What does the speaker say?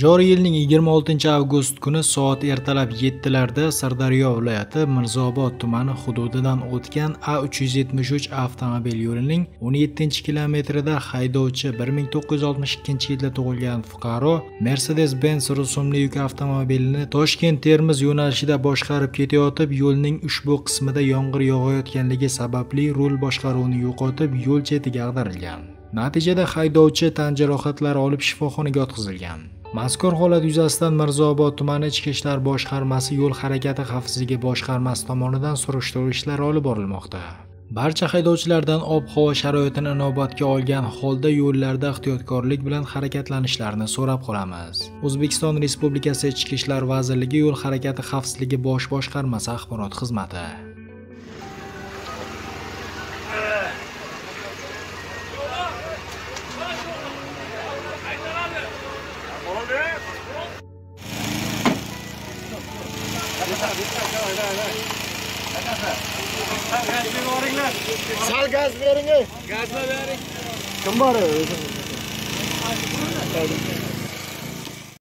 Joriy yilning 26 avgust kuni soat ertalab 7 larda Sirdaryo viloyati Mirzobod tumani hududidan o'tgan A373 avtomobil yo'lining 17-kilometrida haydovchi 1962-yilda tug'ilgan fuqaro Mercedes-Benz rusumli yuk avtomobilini Toshkent-Termiz yo'nalishida boshqarib ketayotib, yo'lning ushbu qismida yomg'ir yog'ayotganligi sababli rul boshqaruvini yo'qotib, yo'l chetiga ag'darilgan. Natijada haydovchi tan jarohatlari olib shifoxonaga yotqizilgan. Mazkur holat yuzasidan Mirzaobod tumani Ichki ishlar boshqarmasi yo'l harakati xavfsizligi boshqarmasi tomonidan surishtiruv ishlari olib borilmoqda. Barcha haydovchilardan ob-havo sharoitini inobatga olgan holda yo'llarda ehtiyotkorlik bilan harakatlanishlarini so'rab qolamiz. O'zbekiston Respublikasi Ichki ishlar vazirligi Yo'l harakati xavfsizligi bosh boshqarmasi axborot xizmati. साल gas भी आ रही है गैस में भी आ रही कंबार है।